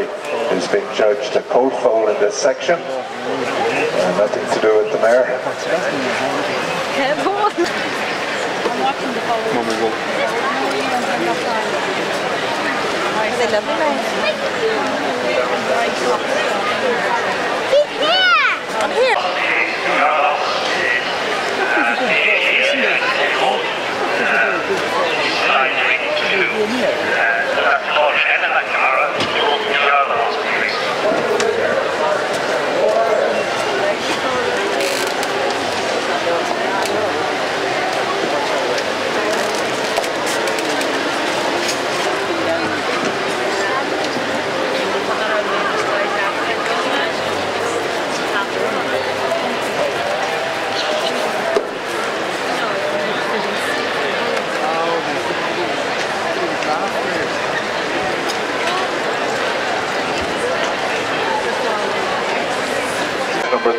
Is being judged a colt foal in this section. Uh, nothing to do with the mare. Careful. I'm watching the ball. Mummy will. They love it. I'm here.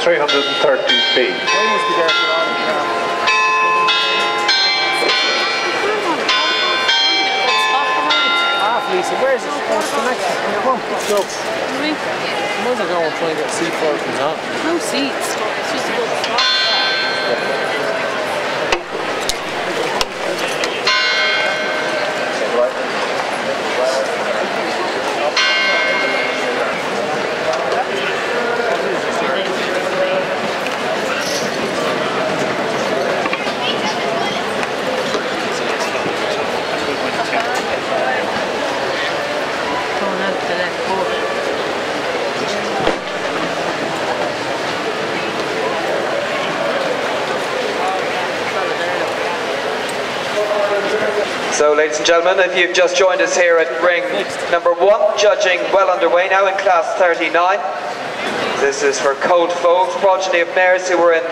Number 330B. Half Lisa, where's it? Where's the connection? Come on, let's go. Right. Might as well go and try and get seat before it comes on. No seats. It's just a good spot. Going up to that court. So, ladies and gentlemen, if you've just joined us here at ring number one, judging well underway now in class 39. This is for Colt Foals, progeny of mares who were in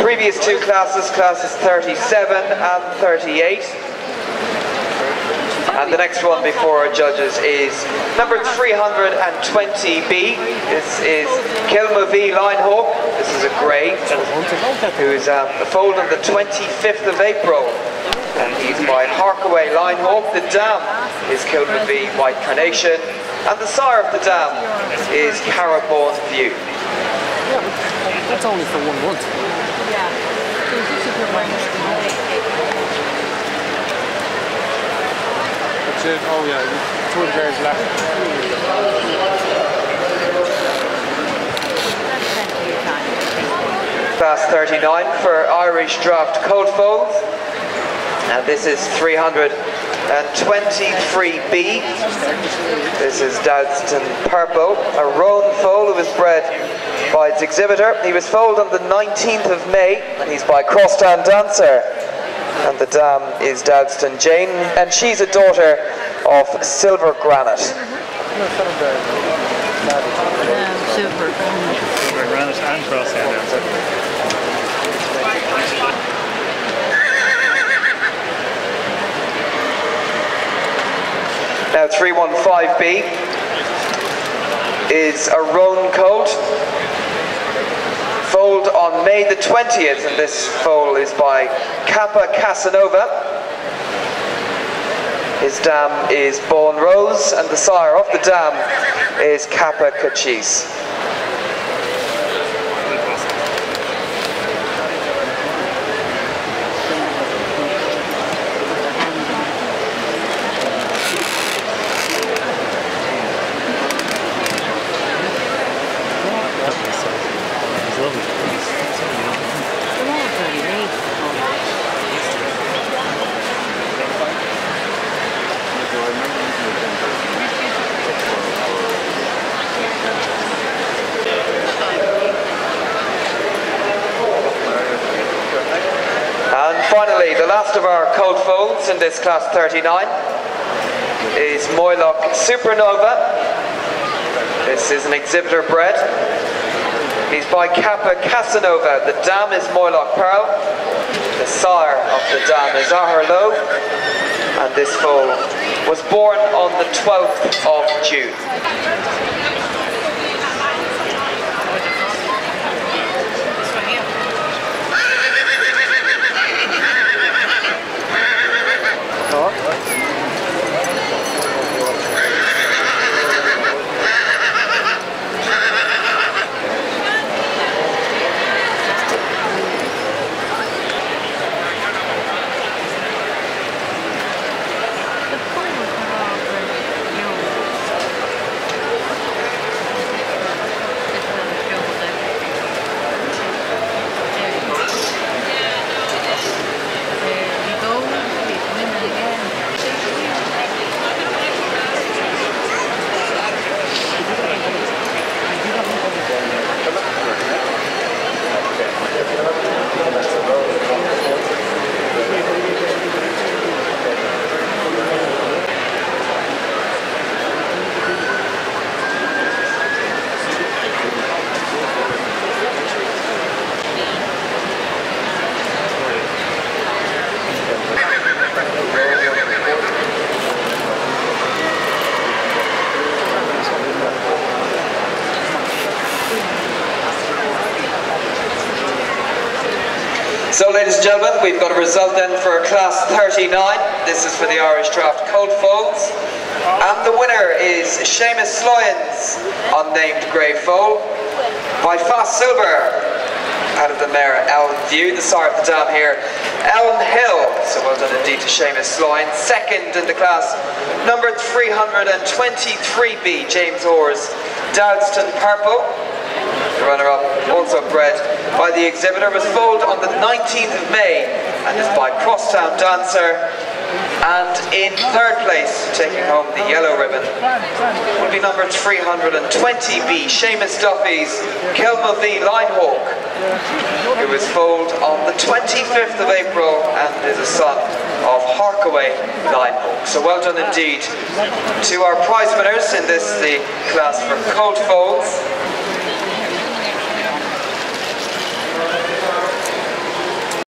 previous two classes, classes 37 and 38. And the next one before our judges is number 320B. This is Kilmovee Lionhawk. This is a grey who's um, foaled on the 25th of April. And he's by Harkaway Lionhawk. The dam is Kilmovee White Carnation. And the sire of the dam is Carrabawn View. Yeah, that's only for one month. Yeah. So it's just a good one. That's it. Oh yeah, two of the bears left. Plenty of time. Class 39 for Irish Draught Colt Foals. And this is 323B. This is Dowdstown Purple, a roan foal who was bred by its exhibitor. He was foaled on the 19th of May, and he's by Crosstown Dancer. And the dam is Dowdstown Jane, and she's a daughter of Silver Granite. Um, super. Granite and crosstown dancer. Now 315B is a roan coat. Foaled on May the 20th, and this foal is by Kappa Casanova. His dam is Born Rose, and the sire of the dam is Kappa Cachis. It's lovely. Come on, Tony, mate. And finally, the last of our colt foals in this class 39 is Moylough Supernova. This is an exhibitor bred. He's by Kappa Casanova. The dam is Moylough Pearl. The sire of the dam is Aherlow. And this foal was born on the 12th of June. So ladies and gentlemen, we've got a result then for class 39. This is for the Irish Draught Colt Foals. And the winner is Seamus Sloyans, unnamed grey foal, by Foss Silver, out of the mare Elm View, the sire of the dam here, Elm Hill. So well done indeed to Seamus Sloyans. Second in the class, number 323B, James Orrs, Dowdstown Purple. The runner-up, also bred by the exhibitor, was foaled on the 19th of May and is by Crosstown Dancer. And in third place, taking home the yellow ribbon, will be number 320B, Seamus Duffy's Kilmovee Lionhawk, who was foaled on the 25th of April and is a son of Harkaway Lionhawk. So well done indeed to our prize winners in this, the class for colt foals.